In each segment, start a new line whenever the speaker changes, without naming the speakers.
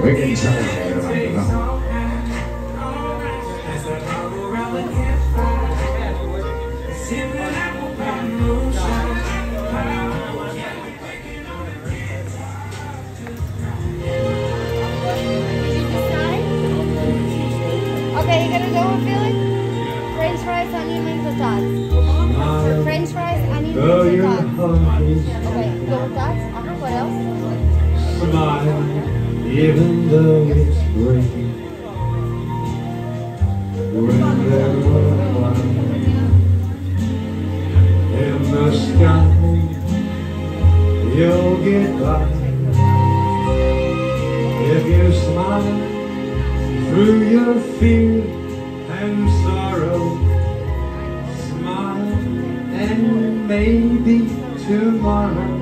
We're getting tired tonight, you know.
Okay, you gonna go with feeling? French fries, onion rings, or tots? French fries, onion rings, or tots? Okay, go with tots. Uh-huh, what else?
smile, even though it's breaking. When there were clouds in the sky, you'll get by if you smile through your fear and sorrow. Smile, and maybe tomorrow.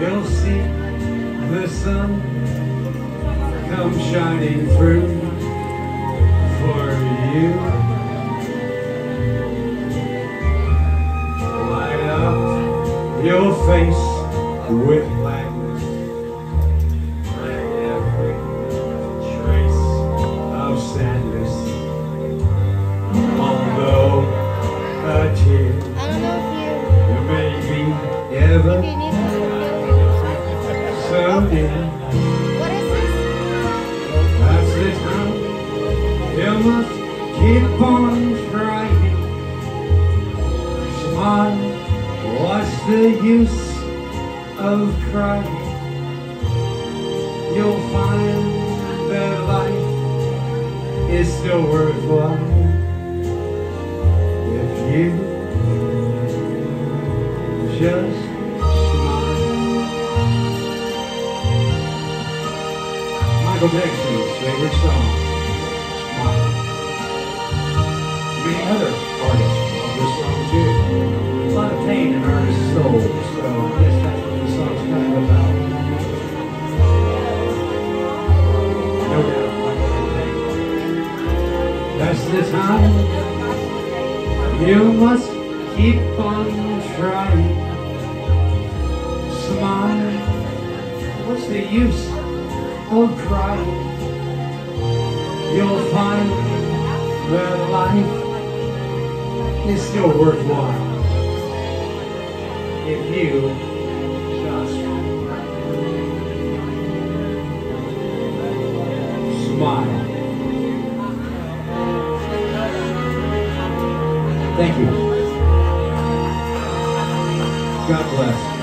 You'll see the sun come shining through for you. Light up your face with gladness. Let every trace of sadness, although a tear
I don't know
may be ever
What is this?
That's the time you must keep on trying. Smile, what's the use of crying? You'll find that life is still worthwhile if you just Michael Jackson's favorite song, Smile. Many other artists love this song too. A lot of pain in artists' souls, so I guess that's what the song's kind of about. No doubt. That's the time you must keep on trying. Smile. What's the use or cry, you'll find that life is still worthwhile if you just smile. Thank you. God bless.